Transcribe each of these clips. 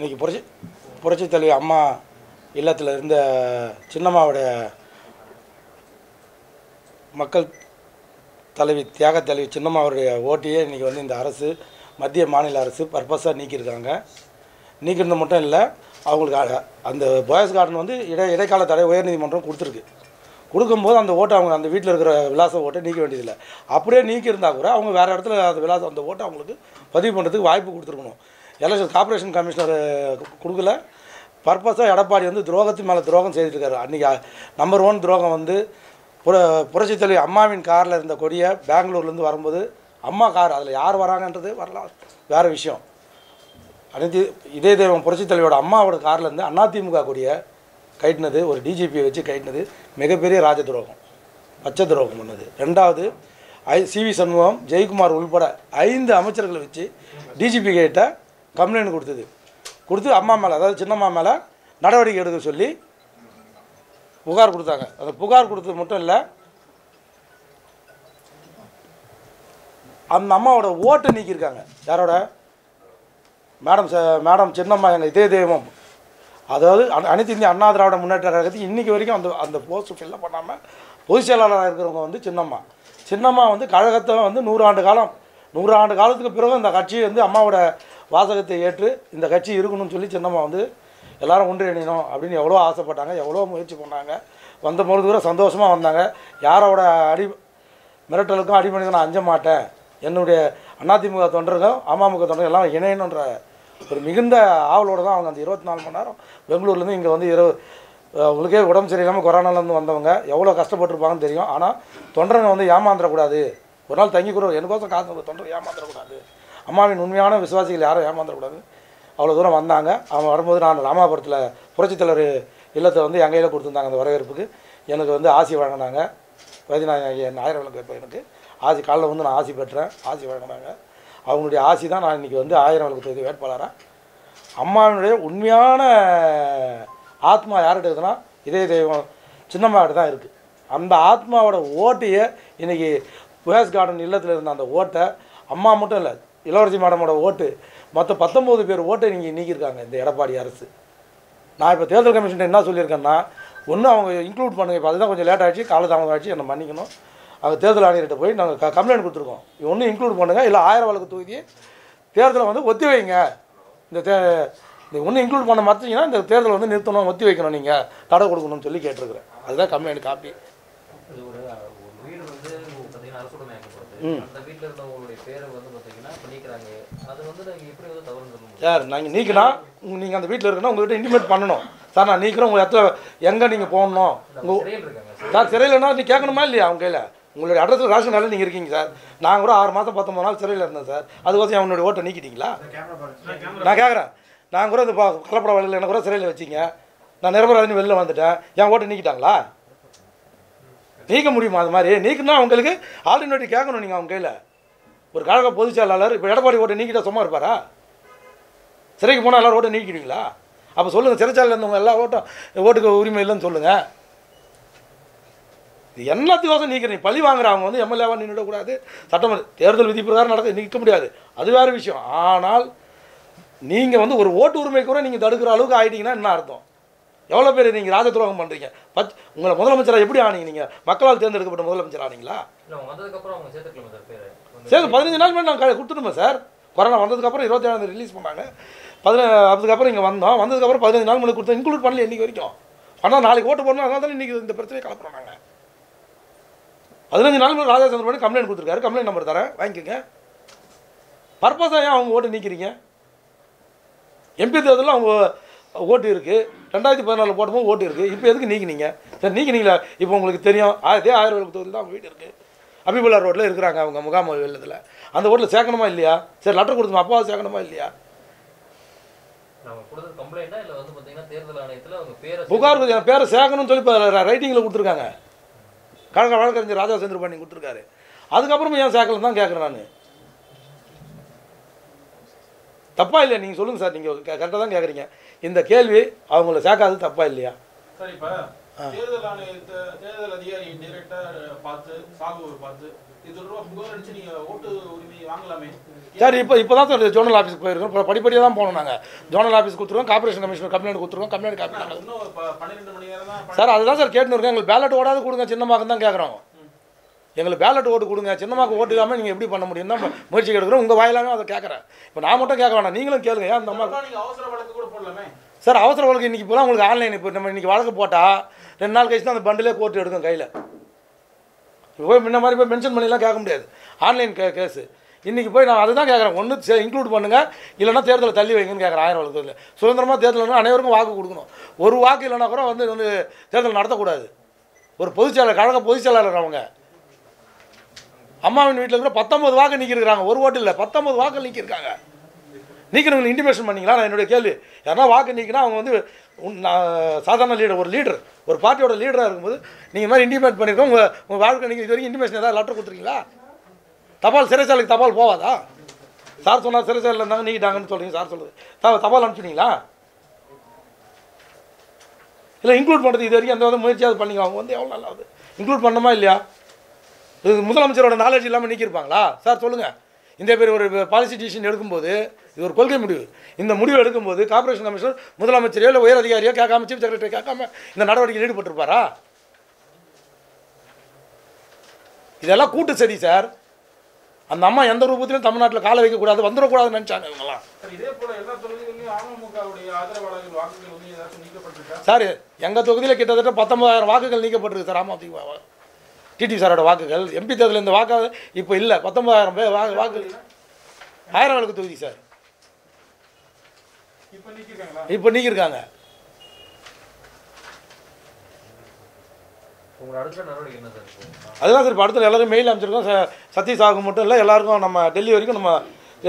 இன்றைக்கி புரட்சி புரட்சி தலைவி அம்மா இல்லத்தில் இருந்த சின்னம்மாவுடைய மக்கள் தலைவி தியாக தலைவி சின்னம்மாவுடைய ஓட்டையே இன்றைக்கி வந்து இந்த அரசு மத்திய மாநில அரசு பர்பஸாக நீக்கியிருக்காங்க. நீக்கிறது மட்டும் இல்லை அவங்களுக்கு அந்த பாய்ஸ் கார்டன் வந்து இடை இடைக்கால தடை உயர்நீதிமன்றம் கொடுத்துருக்கு. கொடுக்கும்போது அந்த ஓட்டை அவங்க அந்த வீட்டில் இருக்கிற விலாச ஓட்டை நீக்க வேண்டியதில்லை. அப்படியே நீக்கியிருந்தால் கூட அவங்க வேறு இடத்துல அந்த விலாசம் அந்த ஓட்டை அவங்களுக்கு பதிவு பண்ணுறதுக்கு வாய்ப்பு கொடுத்துருக்கணும். எலெக்ஷன் கார்பரேஷன் கமிஷனர் கொடுக்கல. பர்பஸாக எடப்பாடி வந்து துரோகத்தின் மேலே துரோகம் செய்துருக்காரு அன்றைக்கி நம்பர் ஒன் துரோகம் வந்து புர புரட்சி தலைவி அம்மாவின் காரில் இருந்த கொடியை பெங்களூர்லேருந்து வரும்போது அம்மா கார் அதில் யார் வராங்கன்றது வரலாம் வேறு விஷயம். அனைத்து இதே தெய்வம் புரட்சி தலைவியோட அம்மாவோட கார்லேருந்து அதிமுக கொடியை கைட்டினது ஒரு டிஜிபியை வச்சு கைட்டினது மிகப்பெரிய ராஜ துரோகம். பச்சை துரோகம் பண்ணது ரெண்டாவது ஐ சிவி சண்முகம் ஜெயக்குமார் உள்பட ஐந்து அமைச்சர்களை வச்சு டிஜிபி கிட்ட கம்ப்ளைண்ட் கொடுத்தது. கொடுத்து அம்மா மேலே அதாவது சின்னம்மா மேலே நடவடிக்கை எடுக்க சொல்லி புகார் கொடுத்தாங்க. அந்த புகார் கொடுத்தது மட்டும் இல்லை அந்த அம்மாவோட ஓட்டை நீக்கியிருக்காங்க. யாரோட? மேடம் ச மேடம் சின்னம்மா எங்கள் இதே தெய்வம். அதாவது அனைத்து இந்திய அண்ணா திராவிட முன்னேற்ற கழகத்துக்கு இன்றைக்கி வரைக்கும் அந்த அந்த போஸ்ட் ஃபில்லப் பண்ணாமல் பொதுச் செயலாளராக இருக்கிறவங்க வந்து சின்னம்மா. சின்னம்மா வந்து கழகத்தை வந்து நூறாண்டு காலம் நூறாண்டு காலத்துக்கு பிறகு இந்த கட்சி வந்து அம்மாவோட வாசகத்தை ஏற்று இந்த கட்சி இருக்கணும்னு சொல்லி சின்னம்மா வந்து எல்லாரும் ஒன்றிணையணும் அப்படின்னு எவ்வளோ ஆசைப்பட்டாங்க எவ்வளோ முயற்சி பண்ணாங்க. வந்த பொழுது கூட சந்தோஷமாக வந்தாங்க. யாரோட அடி மிரட்டலுக்கும் அடிமணிக்கும் நான் அஞ்ச மாட்டேன். என்னுடைய அதிமுக தொண்டர்கள் அமமுக தொண்டர்கள் எல்லாம் இணையணுன்ற ஒரு மிகுந்த ஆவலோடு தான் அவங்க அந்த இருபத்தி நாலு மணி நேரம் பெங்களூர்லேருந்து இங்கே வந்து இரவு உங்களுக்கே உடம்பு சரியில்லாமல் கொரோனாலேருந்து வந்தவங்க எவ்வளோ கஷ்டப்பட்டிருப்பாங்கன்னு தெரியும். ஆனால் தொண்டனை வந்து ஏமாந்துடக்கூடாது. ஒரு நாள் தங்கி கூட எனக்கோசம் காசு தொண்டர் ஏமாந்துடக்கூடாது. அம்மாவின் உண்மையான விசுவாசிகள் யாரும் ஏமாந்துடக்கூடாது. அவ்வளோ தூரம் வந்தாங்க. அவன் வரும்போது நான் ராமாபுரத்தில் புரட்சித்தலைவர் இல்லத்தை வந்து என் கையில் கொடுத்துருந்தாங்க அந்த வரவேற்புக்கு. எனக்கு வந்து ஆசி வழங்கினாங்க. பதினாயிரம் ஆயிரம் இப்போ எனக்கு. ஆசி காலைல வந்து நான் ஆசி பெற்றேன். ஆசி வழங்கினாங்க. அவங்களுடைய ஆசி தான் நான் இன்றைக்கி வந்து ஆயிரம் விளக்கு தொகுதி வேட்பாளராக அம்மாவினுடைய உண்மையான ஆத்மா யார்கிட்ட இருக்குதுன்னா இதே தெய்வம் சின்னம்மாக்கிட்ட தான் இருக்குது அந்த ஆத்மாவோட ஓட்டையை இன்றைக்கி புயஸ் கார்டன் இல்லத்தில் இருந்த அந்த ஓட்டை அம்மா மட்டும் இல்லை இளவரசி மேடமோட ஓட்டு மொத்த பத்தொம்போது பேர் ஓட்டை நீங்கள் நீக்கியிருக்காங்க இந்த எடப்பாடி அரசு. நான் இப்போ தேர்தல் கமிஷன் என்ன சொல்லியிருக்கேன்னா ஒன்று அவங்க இன்க்ளூட் பண்ணுங்க இப்போ அதுதான் கொஞ்சம் லேட் ஆகிடுச்சு காலதாமதம் ஆகிடுச்சு என்னை மன்னிக்கணும். அவங்க தேர்தல் ஆணையர்கிட்ட போய் நாங்கள் கம்ப்ளைண்ட் கொடுத்துருக்கோம். ஒன்று இன்க்ளூட் பண்ணுங்கள் இல்லை ஆயிரம் வழக்கு தொகுதியை தேர்தலை வந்து ஒத்தி வைங்க. இந்த தே இந்த ஒன்று இன்க்ளூட் பண்ண மாற்றிங்கன்னா இந்த தேர்தலை வந்து நிறுத்தணும் ஒத்தி வைக்கணும் நீங்கள் தடை கொடுக்கணும்னு சொல்லி கேட்டிருக்கிறேன். அதுதான் கம்ப்ளைண்ட் காப்பி இது வந்து நாங்கள் நீங்கள்? நீக்கினா நீங்கள் அந்த வீட்டில் இருக்கணும் உங்கள்கிட்ட இன்டிமேட் பண்ணணும். சார் நான் நீக்கிறேன். உங்கள் இடத்துல எங்கே நீங்கள் போகணும் உங்கள் சிறையில் இருக்காங்க. சார் சிறையில்னா நீ கேட்கணுமா இல்லையா அவங்க கையில்? உங்களுடைய அட்ரஸ் ரேஷன் கார்டில் நீங்கள் இருக்கீங்க சார். நான் கூட ஆறு மாதம் பத்தொம்பது நாள் சிறையில் இருந்தேன் சார். அதுக்கோசம் அவனுடைய ஓட்டை நீக்கிட்டீங்களா? நான் கேட்குறேன். நான் கூட இந்த ப- கலப்பட வழியில் என்ன கூட சிறையில் வச்சிங்க. நான் நிரபராதினு வெளில வந்துட்டேன். என் ஓட்டை நீக்கிட்டாங்களா? நீக்க முடியுமா அது மாதிரி? நீக்கினா அவங்களுக்கு ஆல்டர்னேட்டிவ் கேட்கணும் நீங்கள் அவங்க கையில். ஒரு கழக பொதுச் செயலாளர் இப்போ எடப்பாடி ஓட்டை நீக்கிட்டா சும்மா இருப்பாரா? சிறைக்கு போனால் எல்லாரும் ஓட்டை நீக்கிடுவீங்களா? அப்போ சொல்லுங்கள் சிறைச்சாலையில் இருந்தவங்க எல்லா ஓட்டும் ஓட்டுக்கு உரிமை இல்லைன்னு சொல்லுங்கள் இது எல்லாத்தையும் நீக்கிறீங்க பழி வாங்குறவங்க வந்து எம்எல்ஏவாக நின்றுடக்கூடாது சட்டமன்ற தேர்தல் விதி பிரகாரம் நடக்க நிற்க முடியாது. அது வேறு விஷயம். ஆனால் நீங்கள் வந்து ஒரு ஓட்டு உரிமை கூட நீங்கள் தடுக்கிற அளவுக்கு ஆகிட்டீங்கன்னா என்ன அர்த்தம்? எவ்வளோ பேர் நீங்கள் ராஜ துரோகம் பண்ணுறீங்க பச் உங்களை முதலமைச்சராக எப்படி ஆனீங்க நீங்கள் மக்களால் தேர்ந்தெடுக்கப்பட்ட முதலமைச்சர் ஆனீங்களா? சரி பதினஞ்சு நாள் மேலே நாங்கள் கொடுத்துட்டோமே சார். கொரோனா வந்ததுக்கப்புறம் இருபத்தி ஏழாம் ரிலீஸ் பண்ணாங்க. பதினஞ்சு அதுக்கப்புறம் இங்கே வந்தோம். வந்ததுக்கப்புறம் பதினஞ்சு நாள் மணி கொடுத்தோம். இன்க்ளூட் பண்ணல இன்றைக்கி வரைக்கும். ஆனால் நாளைக்கு ஓட்டு போடணும் அதனால தானே இன்றைக்கி இந்த பிரச்சனையை கலப்புறோம் நாங்கள் பதினஞ்சு நாள் முன்னாடி ராஜா சந்திரபாணி கம்ப்ளைண்ட் கொடுத்துருக்காரு. கம்ப்ளைண்ட் நம்பர் தரேன். வாங்கிக்கோங்க. பர்பஸாக ஏன் அவங்க ஓட்டு நீக்கிறீங்க? எம்பி தேர்தலில் அவங்க ஓட்டு இருக்குது ரெண்டாயிரத்தி பதினாலில் போட்டமும் ஓட்டு இருக்குது இப்போ எதுக்கு நீக்கினீங்க? சரி நீக்கினீங்களா. இப்போ உங்களுக்கு தெரியும். அதே ஆயிரம் தொகுதியில் தான் அவங்க வீடு இருக்குது அபிபுல்லா ரோட்டில் இருக்கிறாங்க அவங்க முகாம் வெள்ளத்தில். அந்த ஓட்டில் சேர்க்கணுமா இல்லையா? சரி லெட்டர் கொடுத்துமா அப்பாவை சேர்க்கணுமா இல்லையா? அவங்க கொடுத்தது கம்ப்ளைண்ட்டா இல்லை வந்து பார்த்தீங்கன்னா தேர்தல் ஆணையத்தில் அவங்க பேரை புகார் கொடுத்து என் பேரை சேர்க்கணும்னு சொல்லி ரைட்டிங்கில் கொடுத்துருக்காங்க. கழக வழக்கறிஞர் ராஜா சந்திரபாணி கொடுத்துருக்காரு. அதுக்கப்புறமா ஏன் சேர்க்கலன்னு தான் கேட்குறேன் நான். தப்பா இல்லையா? நீங்கள் சொல்லுங்கள் சார். நீங்கள் கரெக்டாக தான் கேட்குறீங்க இந்த கேள்வி அவங்கள சேர்க்காது தப்பா இல்லையா? தேர்தல் ஆணையத்தை தேர்தல் அதிகாரி டைரக்டா பார்த்து சாகுவர் பார்த்து சார் இப்போ இப்போ தான் சார் ஜோனல் ஆஃபீஸ்க்கு போயிருக்கோம். இப்போ படிப்படியாக தான் போனோம் நாங்கள் ஜோனல் ஆஃபீஸ் கொடுத்துருவோம் கார்பரேஷன் கமிஷனர் கம்ப்ளைண்ட் கொடுத்துருவோம் கம்ப்ளைண்ட் காப்பி சார் அதுதான் சார் கேட்டுன்னு இருக்கேன். எங்களுக்கு பேலட் ஓடாது கொடுங்க சின்னமாக்கு தான் கேட்குறோம் எங்களுக்கு பேலட் ஓட்டு கொடுங்க சின்னமாக்கு ஓட்டு இல்லாமல் நீங்கள் எப்படி பண்ண முடியும் தான் முயற்சி எடுக்கிறோம். உங்கள் வாயிலாமே அதை கேட்குறேன் இப்போ நான் மட்டும் கேட்க வேணாம் நீங்களும் கேளுங்க. ஏன் அந்த அம்மா சார் அவசர வழக்கு இன்றைக்கி போகலாம் உங்களுக்கு ஆன்லைன் இப்போ நம்ம இன்றைக்கி வழக்கு போட்டால் ரெண்டு நாள் கழிச்சு தான் அந்த பண்டிலே கோர்ட் எடுக்கும் கையில். போய் முன்ன மாதிரி போய் மென்ஷன் பண்ணிலாம் கேட்க முடியாது. ஆன்லைன் கே கேஸு இன்றைக்கி போய் நான் அதுதான் கேட்குறேன். ஒன்று இன்க்ளூட் பண்ணுங்கள் இல்லைன்னா தேர்தலை தள்ளி வைங்கன்னு கேட்குறேன். ஆயிரம் வழக்கு சுதந்திரமாக தேர்தல்னா அனைவருக்கும் வாக்கு கொடுக்கணும். ஒரு வாக்கு இல்லைன்னா கூட வந்து வந்து தேர்தல் நடத்தக்கூடாது. ஒரு பொதுச்செயலாளர் கழக பொதுச்செயலாளர் அவங்க அம்மாவின் வீட்டில் கூட பத்தொம்பது வாக்கு நிற்கிருக்கிறாங்க ஒரு ஓட்டு இல்லை பத்தொம்பது வாக்கு நிற்கிருக்காங்க நீக்கிறவங்க இன்டிமேஷன் பண்ணீங்களா? நான் என்னுடைய கேள்வி. யாரா வாக்கு நீக்கினா அவங்க வந்து நான் சாதாரண லீடர் ஒரு லீடர் ஒரு பார்ட்டியோட லீடராக இருக்கும்போது நீங்கள் மாதிரி இன்டிமேட் பண்ணியிருக்கோம் உங்கள் உங்கள் வாழ்க்கை நீங்கள் இது வரைக்கும் இன்டிமேஷன் ஏதாவது லெட்டர் கொடுத்துருக்கீங்களா? தபால் சிறைச்சாலைக்கு தபால் போவாதா? சார் சொன்னால் சிறைச்சாலையில் இருந்தாங்க நீக்கிட்டாங்கன்னு சொல்கிறீங்க சார் சொல்லுது த தபால் அனுப்பிச்சுனீங்களா இல்லை இன்க்ளூட் பண்ணுறது இது வரைக்கும் எந்த வித முயற்சியாவது பண்ணிங்க அவங்க வந்து எவ்வளோ நல்லாவது இன்க்ளூட் பண்ணணுமா இல்லையா? இது முதலமைச்சரோட நாலேஜ் இல்லாமல் நீக்கியிருப்பாங்களா? சார் சொல்லுங்கள் இந்த பேர் ஒரு பாலிசி டிசிஷன் எடுக்கும்போது இது ஒரு கொள்கை முடிவு. இந்த முடிவு எடுக்கும்போது கார்ப்பரேஷன் கமிஷனர் முதலமைச்சரையோ இல்லை உயர் அதிகாரியோ கேட்காம சீஃப் செக்ரட்டரி கேட்காம இந்த நடவடிக்கையில் ஈடுபட்டிருப்பாரா? இதெல்லாம் கூட்டு சதி சார் அந்த அம்மா எந்த ரூபத்திலும் தமிழ்நாட்டில் காலை வைக்கக்கூடாது வந்துடக்கூடாதுன்னு நினச்சாங்க சார் சார் எங்கள் தொகுதியில் கிட்டத்தட்ட பத்தொன்பதாயிரம் வாக்குகள் நீக்கப்பட்டிருக்கு சார் அதிமுக டிடி சாரோட வாக்குகள் எம்பி தேர்தலில் இந்த வாக்கு இப்போ இல்லை பத்தொன்பதாயிரம் பேர் வாக்கு வாக்குகள் ஆயிரம் விளக்கு தொகுதி சார் இப்ப நீக்கிருக்காங்களா இப்போ நீக்கியிருக்காங்க உங்களோட அடுத்த நடவடிக்கை என்ன இப்போ அதுதான் சார் இப்போ அடுத்த எல்லாரும் மெயில் அமைச்சிருக்கோம் ச- சதீஷ் சாகு மட்டும் இல்லை எல்லாருக்கும் நம்ம டெல்லி வரைக்கும் நம்ம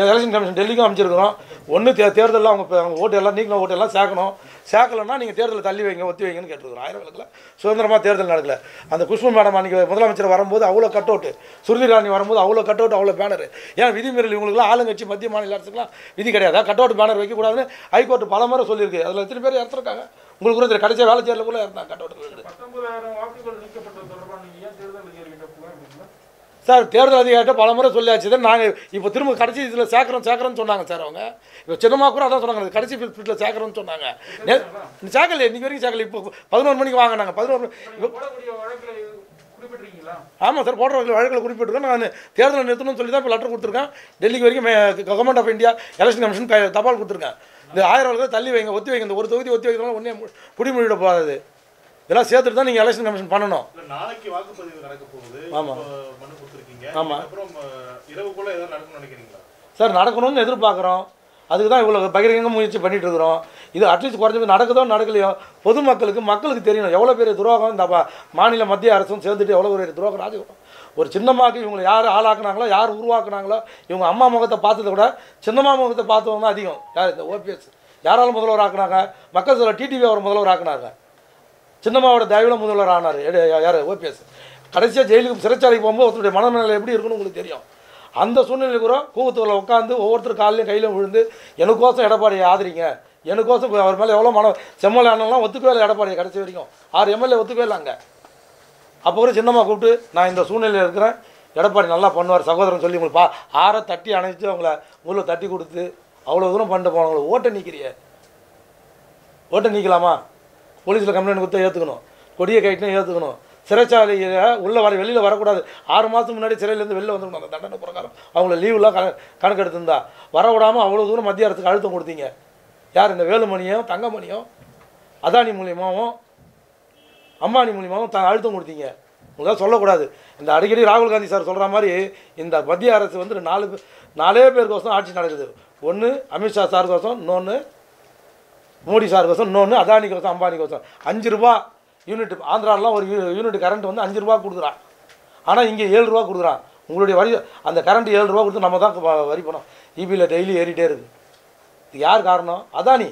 எலெக்ஷன் கமிஷன் டெல்லிக்கும் அமைச்சிருக்கிறோம் ஒன்று தே தேர்தலில் அவங்க அவங்க ஓட்டு எல்லாம் நீக்கின ஓட்டு எல்லாம் சேர்க்கணும். சேர்க்கலன்னா நீங்கள் தேர்தலில் தள்ளி வைங்க ஒத்தி வைங்கன்னு கேட்டுருக்குறோம். ஆயிரம் விளக்கில் சுதந்திரமாக தேர்தல் நடக்கல. அந்த குஷ்பு மேடம் அன்றைக்கி முதலமைச்சர் வரும்போது அவ்வளோ கட் அவுட்டு சுருதி ராணி வரும்போது அவ்வளோ கட் அவுட் அவ்வளோ பேனர் ஏன் விதிமீறல் இவங்களுக்குலாம் ஆளுங்கட்சி மத்திய மாநில அரசுக்குலாம் விதி கிடையாது. கட் அவுட் பேனர் வைக்கக்கூடாதுன்னு ஹைகோர்ட் பல முறை சொல்லியிருக்கு. அதில் எத்தனை பேர் இறந்துருக்காங்க? உங்களுக்கு கூட கடைசியாக வேலை சேரில் கூட இறந்தாங்க கட் அவுட் பத்தொன்பதாயிரம் வாக்குகள் நீக்கப்பட்டது தொடர்பாக நீங்க ஏன் தேர்தல் அதிகாரிகிட்ட புகார் அளிக்கல? சார் தேர்தல் அதிகாரிட்ட பல முறை சொல்லியாச்சு. தான் நாங்கள் இப்போ திரும்ப கடைசி இதில் சேர்க்குறோம் சேர்க்குறோம்னு சொன்னாங்க சார் அவங்க. இப்போ சின்னமா கூட அதான் சொன்னாங்க கடைசி ஃபிஃப்ட்டில் சேர்க்குறோம்னு சொன்னாங்க. நே- சேர்க்கல இன்னைக்கு வரைக்கும் சேர்க்கல இப்போ பதினோரு மணிக்கு வாங்க நாங்கள் பதினோரு ஆமாம் சார் போடுற வழக்கில் குறிப்பிட்டிருக்கோம். நான் தேர்தலை நிறுத்தணும்னு சொல்லி தான் இப்போ லெட்டர் கொடுத்துருக்கேன். டெல்லிக்கு வரைக்கும் government of India election commission தபால் கொடுத்துருக்கேன். இந்த ஆயிரம் தள்ளி வைங்க ஒத்தி வைங்க. இந்த ஒரு தொகுதி ஒத்தி வைக்கிறதுனால ஒன்றே குடிமொழியிட போகாது இதெல்லாம் சேர்த்துட்டு தான் நீங்கள் எலெக்ஷன் கமிஷன் பண்ணணும். நாளைக்கு வாக்குப்பதிவு நடக்க போகுது. ஆமா. இப்போ மனு கொடுத்துருக்கீங்க. ஆமா. அப்புறம் இரவுக்குள்ள ஏதாவது நடக்கும்னு நினைக்கிறீங்களா? சார் நடக்கணும்னு எதிர்பார்க்குறோம். அதுக்கு தான் இவ்வளோ பகிரங்க முயற்சி பண்ணிட்டு இருக்கிறோம். இது அட்லீஸ்ட் குறைஞ்சது நடக்குதோ நடக்கலையோ பொதுமக்களுக்கு மக்களுக்கு தெரியணும். எவ்வளோ பெரிய துரோகம் இந்த மாநில மத்திய அரசும் சேர்ந்துட்டு எவ்வளோ பெரிய துரோகம் ராஜகம் ஒரு சின்னம்மாக்கு இவங்களை யார் ஆளாக்குனாங்களோ யார் உருவாக்குனாங்களோ இவங்க அம்மா முகத்தை பார்த்ததை விட சின்னம்மா முகத்தை பார்த்தவங்க தான் அதிகம். யார் இந்த ஓபிஎஸ் யாராலும் முதல்வர் ஆக்குனாங்க? மக்கள் சில டிடிவி அவர் முதல்வர் ஆக்குனாங்க சின்னம்மாவோட தயவில் முதல்வர் ஆனார். யார்? ஓபிஎஸ். கடைசியாக ஜெயிலுக்கு சிறைச்சாலைக்கு போகும்போது ஒருத்தருடைய மனநிலை எப்படி இருக்குன்னு உங்களுக்கு தெரியும். அந்த சூழ்நிலை கூட கூவத்தூரில் உட்காந்து ஒவ்வொருத்தர் காலையும் கையிலும் விழுந்து எனக்கோசம் எடப்பாடியை ஆதரிங்க. எனக்கோசம் அவர் மேலே எவ்வளோ மனம் செம்மலை அண்ணன்லாம் ஒத்துக்கவே இல்லை எடப்பாடி கடைசி வரைக்கும். ஆறு எம்எல்ஏ ஒத்துக்கவே இல்லை அங்கே. அப்போ கூட சின்னம்மா கூப்பிட்டு நான் இந்த சூழ்நிலையில் இருக்கிறேன். எடப்பாடி நல்லா பண்ணுவார் சகோதரன் சொல்லி உங்களுக்கு பா ஆற தட்டி அணைச்சு அவங்கள ஊரில் தட்டி கொடுத்து அவ்வளோ தூரம் பண்ணிட்டு போனவங்கள ஓட்டை நீக்கிறிய. ஓட்டை நீக்கலாமா? போலீஸில் கம்ப்ளைண்ட் கொடுத்தா ஏற்றுக்கணும் கொடியை கைட்டினா ஏற்றுக்கணும் சிறைச்சாலையில் உள்ளே வர வெளியில் வரக்கூடாது. ஆறு மாதத்துக்கு முன்னாடி சிறையிலேருந்து வெளில வந்துடணும் அந்த தண்டனை பிரகாரம். அவங்கள லீவுலாம் கண கணக்கு எடுத்திருந்தா வர விடாமல் அவ்வளோ தூரம் மத்திய அரசுக்கு அழுத்தம் கொடுத்தீங்க. யார் இந்த வேலுமணியும் தங்கமணியும் அதானி மூலியமாகவும் அம்பானி மூலியமாகவும் த அழுத்தம் கொடுத்தீங்க. உங்களால் சொல்லக்கூடாது. இந்த அடிக்கடி ராகுல் காந்தி சார் சொல்கிற மாதிரி இந்த மத்திய அரசு வந்து நாலு பேர் நாலே பேருக்கோசம் ஆட்சி நடக்குது. ஒன்று அமித்ஷா சார் கோசம் இன்னொன்று மோடி சார் கோசம் இன்னொன்று அதானி கோசம் அம்பானி கோசம். அஞ்சு ரூபா யூனிட் ஆந்திராலாம் ஒரு யூனிட் கரண்ட் வந்து அஞ்சு ரூபா கொடுக்குறான் ஆனால் இங்கே ஏழு ரூபா கொடுக்குறான் உங்களுடைய வரி அந்த கரண்ட் ஏழு ரூபா கொடுத்து நம்ம தான் வரி பணம் இபியில் டெய்லி ஏறிட்டே இருக்குது. இது யார் காரணம்? அதானி.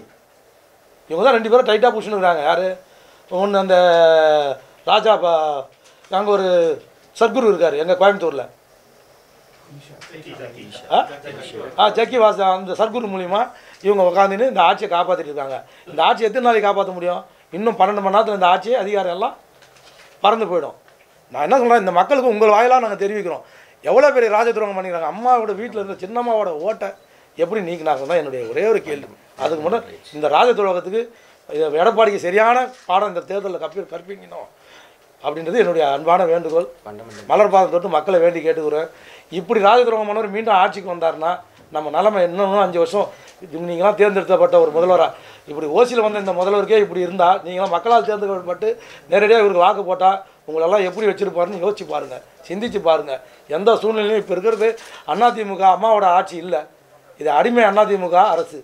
இவங்க தான் ரெண்டு பேரும் டைட்டாக பிடிச்சின்னு யார்? ஒன்று அந்த ராஜா அங்கே ஒரு சத்குரு இருக்கார் எங்கள் கோயம்புத்தூரில். ஆ? ஜக்கி வாசா அந்த சர்க்குரு மூலிமா இவங்க உட்காந்துன்னு இந்த ஆட்சியை காப்பாற்றிட்டு இருக்காங்க. இந்த ஆட்சி எத்தனை நாளைக்கு காப்பாற்ற முடியும்? இன்னும் பன்னெண்டு மணி நேரத்தில் இந்த ஆட்சி அதிகாரம் எல்லாம் பறந்து போயிடும். நான் என்ன சொல்கிறேன் இந்த மக்களுக்கு உங்கள் வாயிலாக நாங்கள் தெரிவிக்கிறோம். எவ்வளோ பெரிய ராஜ துரோகம் பண்ணிக்கிறாங்க. அம்மாவோட வீட்டில் இருந்த சின்னம்மாவோட ஓட்டை எப்படி நீக்கினாங்க தான் என்னுடைய ஒரே ஒரு கேள்வி. அதுக்கு முன்னாடி இந்த ராஜ துரோகத்துக்கு எடப்பாடிக்கு சரியான பாடம் இந்த தேர்தலில் கப்பி கற்பிக்கணும் அப்படின்றது என்னுடைய அன்பான வேண்டுகோள். மலர்பாதம் தொட்டு மக்களை வேண்டி கேட்டுக்கிறேன். இப்படி ராஜ துரோகம் பண்ணவர் மீண்டும் ஆட்சிக்கு வந்தாருன்னா நம்ம நிலமை இன்னும் அஞ்சு வருஷம். நீங்களாம் தேர்ந்தெடுக்கப்பட்ட ஒரு முதல்வராக இப்படி ஓசியில் வந்த இந்த முதல்வருக்கே இப்படி இருந்தால் நீங்களாம் மக்களால் தேர்ந்தெடுக்கப்பட்டு நேரடியாக இவருக்கு வாக்கு போட்டால் உங்களெல்லாம் எப்படி வச்சுருப்பாருன்னு யோசிச்சு பாருங்கள் சிந்திச்சு பாருங்கள் எந்த சூழ்நிலையும் இப்போ இருக்கிறது அதிமுக அம்மாவோட ஆட்சி இல்லை. இது அடிமை அதிமுக அரசு.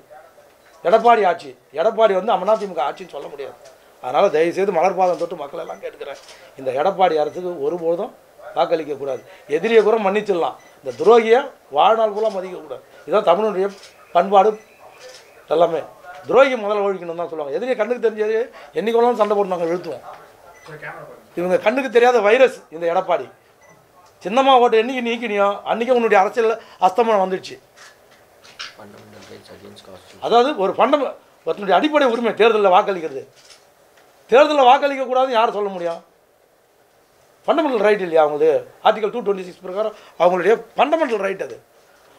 எடப்பாடி ஆட்சி. எடப்பாடி வந்து அதிமுக ஆட்சின்னு சொல்ல முடியாது. அதனால் தயவுசெய்து மலர்பாதம் தொட்டு மக்கள் எல்லாம் கேட்டுக்கிறேன். இந்த எடப்பாடி அரசுக்கு ஒருபோதும் வாக்களிக்கக்கூடாது எதிரியை கூட மன்னிச்சிடலாம். இந்த துரோகியை வாழ்நாள் கூட மதிக்கக்கூடாது இதுதான் தமிழனுடைய பண்பாடு எல்லாமே. துரோகி முதல்ல ஒழிக்கணும் தான் சொல்லுவாங்க. எதிரியை கண்ணுக்கு தெரிஞ்சது என்னைக்கு வேணாலும் சண்டை போட்டு நாங்கள் எழுத்துவோம் இவங்க கண்ணுக்கு தெரியாத வைரஸ் இந்த எடப்பாடி. சின்னம்மா ஓட்டு என்னைக்கு நீக்கினியோ அன்றைக்கி உன்னுடைய அரசியல் அஸ்தமனம் வந்துடுச்சு. அதாவது ஒரு பண்டம் ஒருத்தனுடைய அடிப்படை உரிமை தேர்தலில் வாக்களிக்கிறது. தேர்தலில் வாக்களிக்க கூடாதுன்னு யார் சொல்ல முடியும்? ஃபண்டமெண்டல் ரைட் இல்லையா அவங்களுக்கு ஆர்டிகல் டூ டுவெண்ட்டி சிக்ஸ் பிரகாரம் அவங்களுடைய ஃபண்டமெண்டல் ரைட் அது.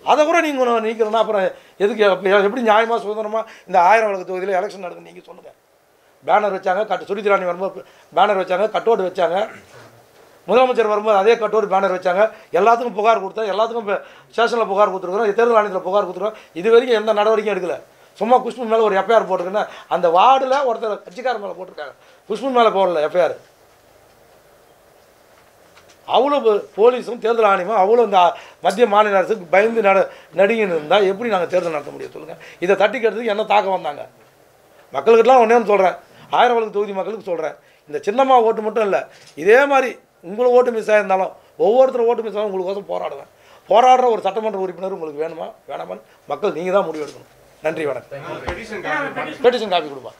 அதை கூட நீங்கள் நீக்கிறோன்னா அப்புறம் எதுக்கு எப்படி நியாயமாக சுதந்திரமாக இந்த ஆயிரம் வழக்கு தொகுதியில் எலெக்ஷன் நடக்குது நீங்கள் சொல்லுங்கள் பேனர் வச்சாங்க கட்டு சுடித்திராணி வரும்போது பேனர் வச்சாங்க கட்டோடு வச்சாங்க. முதலமைச்சர் வரும்போது அதே கட்டோடு பேனர் வச்சாங்க. எல்லாத்துக்கும் புகார் கொடுத்தா எல்லாத்துக்கும் ஸ்டேஷனில் புகார் கொடுத்துருக்குறோம் தேர்தல் ஆணையத்தில் புகார் கொடுத்துருக்கோம் இது வரைக்கும் எந்த நடவடிக்கையும் எடுக்கல. சும்மா குஷ்பு மேலே ஒரு எஃப்ஐஆர் போட்டிருக்குன்னா அந்த வார்டில் ஒருத்தர் கட்சிக்காரர் மேலே போட்டிருக்காங்க. குஷ்பு மேலே போடல எஃப்ஐஆர் அவ்வளோ போலீஸும் தேர்தல் ஆணையமும் அவ்வளோ இந்த மத்திய மாநில அரசுக்கு பயந்து நட நடிகன்னு இருந்தால் எப்படி நாங்கள் தேர்தல் நடத்த முடியும் சொல்லுங்கள் இதை தட்டிக்கிறதுக்கு என்ன தாக்க வந்தாங்க? மக்கள்கிட்டலாம் ஒன்றே சொல்கிறேன் ஆயிரம் வழக்கு தொகுதி மக்களுக்கு சொல்கிறேன் இந்த சின்னம்மா ஓட்டு மட்டும் இல்லை இதே மாதிரி உங்களை ஓட்டு மிஸ் ஆயிருந்தாலும் ஒவ்வொருத்தரும் ஓட்டு மிஸ் ஆகும் உங்களுக்கோசம் போராடுவேன். போராடுற ஒரு சட்டமன்ற உறுப்பினர் உங்களுக்கு வேணுமா? வேணாமான்னு மக்கள் நீங்கள் தான் முடிவு எடுக்கணும். நன்றி வணக்கம். பெட்டிஷன் காப்பி கொடுப்பா.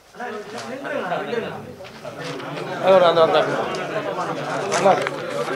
அந்த காப்பி.